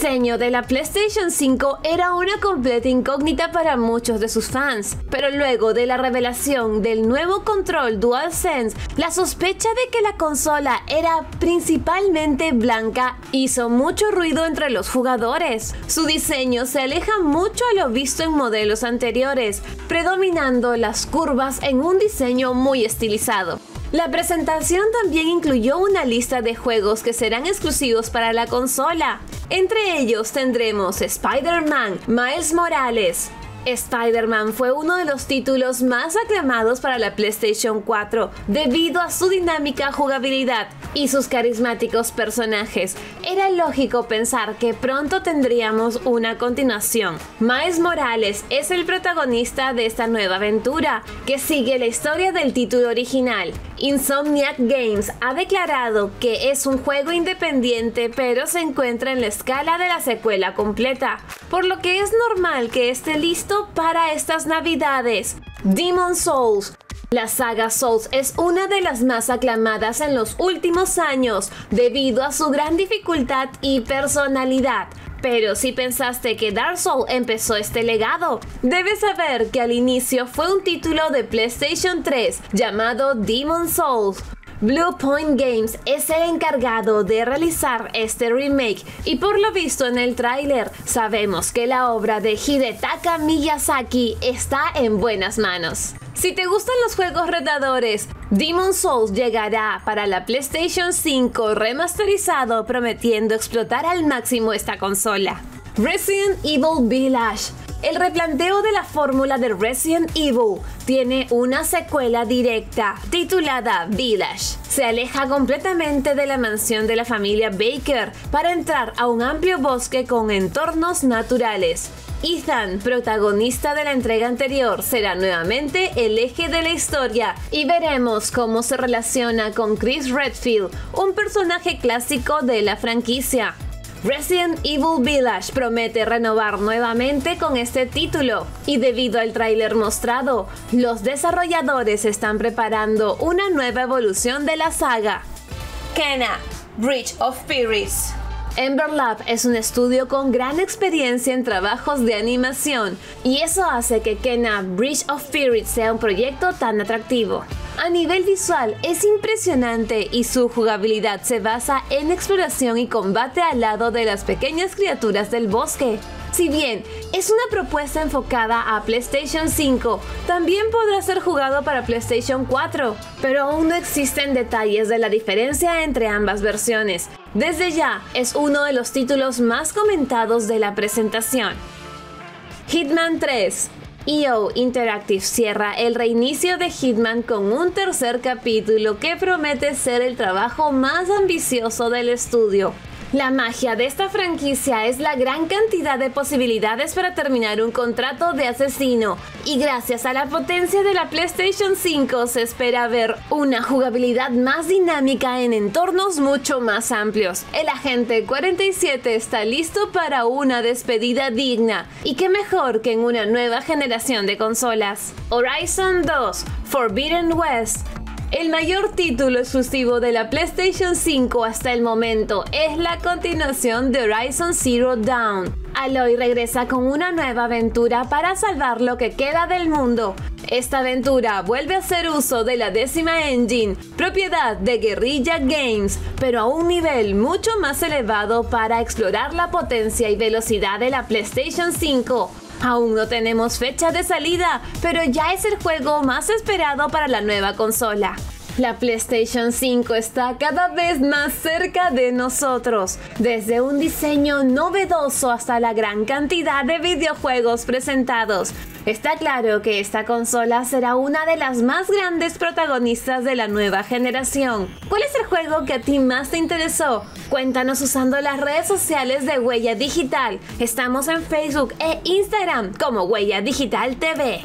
diseño de la PlayStation 5 era una completa incógnita para muchos de sus fans, pero luego de la revelación del nuevo control DualSense, la sospecha de que la consola era principalmente blanca hizo mucho ruido entre los jugadores. Su diseño se aleja mucho a lo visto en modelos anteriores, predominando las curvas en un diseño muy estilizado. La presentación también incluyó una lista de juegos que serán exclusivos para la consola. Entre ellos tendremos Spider-Man, Miles Morales, Spider-Man fue uno de los títulos más aclamados para la PlayStation 4 debido a su dinámica jugabilidad y sus carismáticos personajes. Era lógico pensar que pronto tendríamos una continuación. Miles Morales es el protagonista de esta nueva aventura, que sigue la historia del título original. Insomniac Games ha declarado que es un juego independiente pero se encuentra en la escala de la secuela completa, por lo que es normal que esté listo para estas navidades. Demon Souls la saga Souls es una de las más aclamadas en los últimos años debido a su gran dificultad y personalidad. Pero si pensaste que Dark Souls empezó este legado, debes saber que al inicio fue un título de PlayStation 3 llamado Demon Souls, Blue Point Games es el encargado de realizar este remake y por lo visto en el tráiler sabemos que la obra de Hidetaka Miyazaki está en buenas manos. Si te gustan los juegos retadores, Demon Souls llegará para la PlayStation 5 remasterizado prometiendo explotar al máximo esta consola. Resident Evil Village el replanteo de la fórmula de Resident Evil tiene una secuela directa titulada Village. Se aleja completamente de la mansión de la familia Baker para entrar a un amplio bosque con entornos naturales. Ethan, protagonista de la entrega anterior, será nuevamente el eje de la historia y veremos cómo se relaciona con Chris Redfield, un personaje clásico de la franquicia. Resident Evil Village promete renovar nuevamente con este título y debido al tráiler mostrado, los desarrolladores están preparando una nueva evolución de la saga. Kena, Bridge of Spirits. Ember Lab es un estudio con gran experiencia en trabajos de animación y eso hace que Kena Bridge of Spirits sea un proyecto tan atractivo. A nivel visual es impresionante y su jugabilidad se basa en exploración y combate al lado de las pequeñas criaturas del bosque. Si bien es una propuesta enfocada a PlayStation 5, también podrá ser jugado para PlayStation 4, pero aún no existen detalles de la diferencia entre ambas versiones. Desde ya es uno de los títulos más comentados de la presentación. Hitman 3 EO Interactive cierra el reinicio de Hitman con un tercer capítulo que promete ser el trabajo más ambicioso del estudio. La magia de esta franquicia es la gran cantidad de posibilidades para terminar un contrato de asesino y gracias a la potencia de la PlayStation 5 se espera ver una jugabilidad más dinámica en entornos mucho más amplios. El agente 47 está listo para una despedida digna y qué mejor que en una nueva generación de consolas. Horizon 2 Forbidden West el mayor título exclusivo de la PlayStation 5 hasta el momento es la continuación de Horizon Zero Dawn. Aloy regresa con una nueva aventura para salvar lo que queda del mundo. Esta aventura vuelve a hacer uso de la décima engine, propiedad de Guerrilla Games, pero a un nivel mucho más elevado para explorar la potencia y velocidad de la PlayStation 5 Aún no tenemos fecha de salida, pero ya es el juego más esperado para la nueva consola. La PlayStation 5 está cada vez más cerca de nosotros, desde un diseño novedoso hasta la gran cantidad de videojuegos presentados. Está claro que esta consola será una de las más grandes protagonistas de la nueva generación. ¿Cuál es el juego que a ti más te interesó? Cuéntanos usando las redes sociales de Huella Digital. Estamos en Facebook e Instagram como Huella Digital TV.